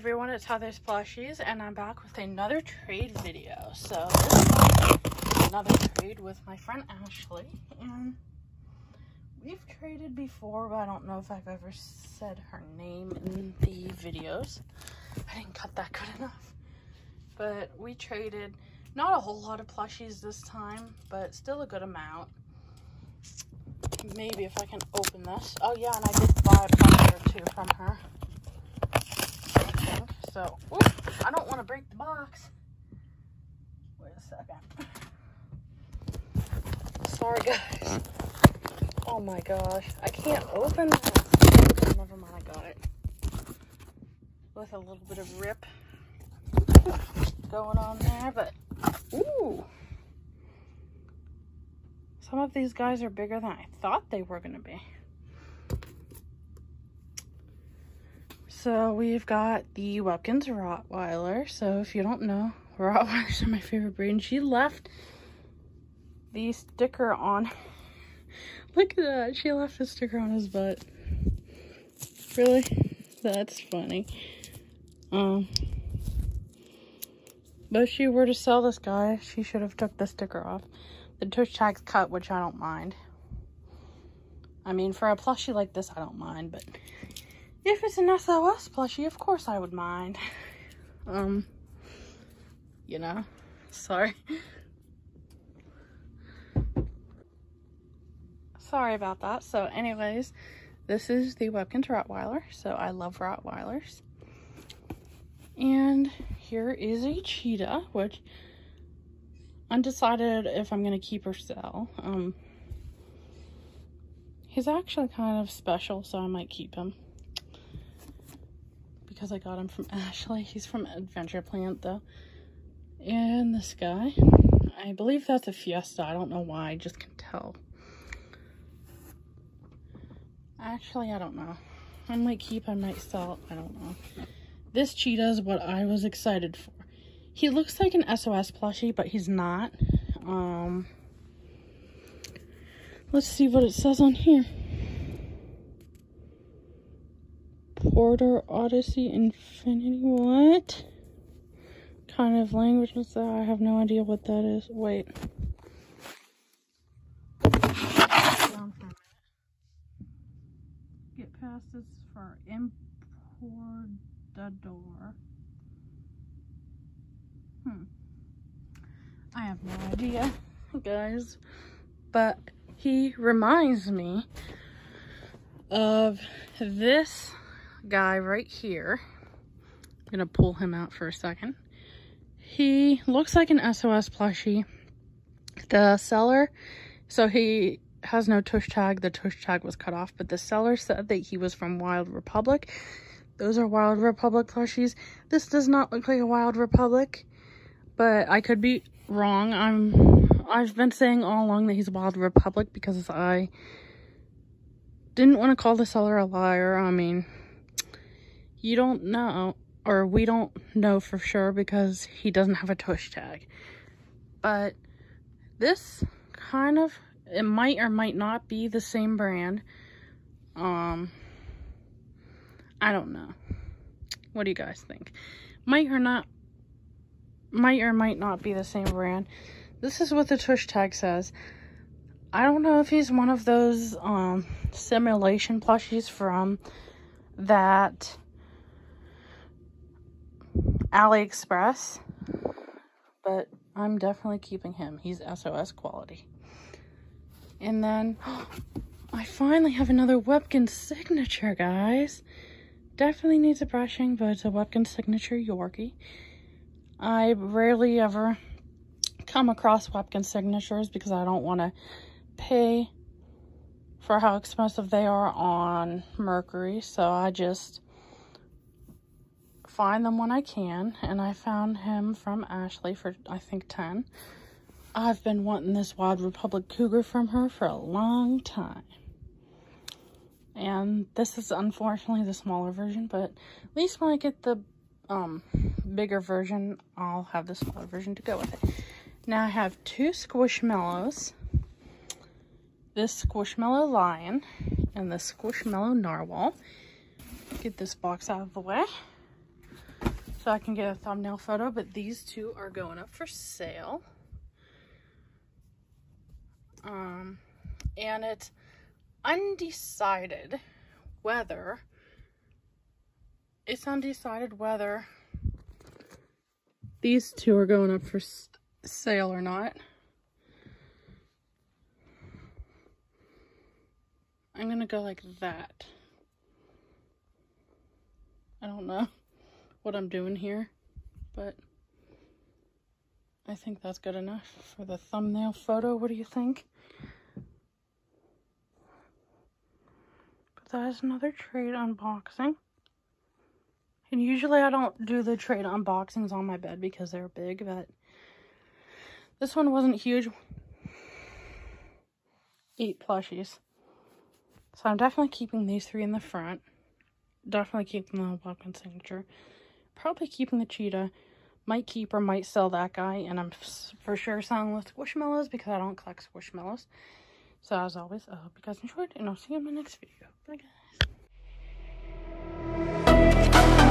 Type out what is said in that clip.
Everyone, it's Heather's Plushies, and I'm back with another trade video. So, another trade with my friend Ashley, and we've traded before, but I don't know if I've ever said her name in the videos. I didn't cut that good enough. But we traded not a whole lot of plushies this time, but still a good amount. Maybe if I can open this. Oh yeah, and I did buy a plushie or two from her. So, I don't want to break the box. Wait a second. Sorry, guys. Oh my gosh. I can't open this. Never mind, I got it. With a little bit of rip going on there, but ooh. Some of these guys are bigger than I thought they were going to be. So we've got the Webkinz Rottweiler. So if you don't know, Rottweilers are my favorite breed. And she left the sticker on. Look at that. She left the sticker on his butt. Really? That's funny. Um, but if she were to sell this guy, she should have took the sticker off. The tush tag's cut, which I don't mind. I mean, for a plushie like this, I don't mind, but if it's an SOS plushie, of course I would mind. Um, you know, sorry. Sorry about that. So anyways, this is the Webkinz Rottweiler. So I love Rottweilers. And here is a cheetah, which undecided if I'm going to keep or sell. Um, he's actually kind of special, so I might keep him because I got him from Ashley. He's from Adventure Planet though. And this guy, I believe that's a Fiesta. I don't know why, I just can tell. Actually, I don't know. I might keep, I might sell, I don't know. This cheetah is what I was excited for. He looks like an SOS plushie, but he's not. Um, let's see what it says on here. Porter Odyssey Infinity. What kind of language is that? I have no idea what that is. Wait. Get past this for Importador. Hmm. I have no idea, guys. But he reminds me of this guy right here. I'm gonna pull him out for a second. He looks like an SOS plushie. The seller, so he has no tush tag. The tush tag was cut off, but the seller said that he was from Wild Republic. Those are Wild Republic plushies. This does not look like a Wild Republic, but I could be wrong. I'm, I've been saying all along that he's Wild Republic because I didn't want to call the seller a liar. I mean, you don't know, or we don't know for sure because he doesn't have a tush tag. But this kind of, it might or might not be the same brand. Um, I don't know. What do you guys think? Might or not, might or might not be the same brand. This is what the tush tag says. I don't know if he's one of those um, simulation plushies from that AliExpress, but I'm definitely keeping him. He's SOS quality. And then I finally have another Webkinz signature, guys. Definitely needs a brushing, but it's a Webkinz signature Yorkie. I rarely ever come across Webkinz signatures because I don't want to pay for how expensive they are on Mercari. So I just find them when I can, and I found him from Ashley for, I think, 10. I've been wanting this Wild Republic Cougar from her for a long time. And this is unfortunately the smaller version, but at least when I get the um, bigger version, I'll have the smaller version to go with it. Now I have two Squishmallows. This Squishmallow Lion and the Squishmallow Narwhal. Get this box out of the way. So I can get a thumbnail photo, but these two are going up for sale. Um, and it's undecided whether it's undecided whether these two are going up for sale or not. I'm gonna go like that. I don't know what I'm doing here, but I think that's good enough for the thumbnail photo. What do you think? But that is another trade unboxing. And usually I don't do the trade unboxings on my bed because they're big, but this one wasn't huge. Eight plushies. So I'm definitely keeping these three in the front. Definitely keeping the Webkinz signature. Probably keeping the cheetah. Might keep or might sell that guy. And I'm for sure selling the squishmallows because I don't collect squishmallows. So as always, I hope you guys enjoyed and I'll see you in my next video. Bye guys.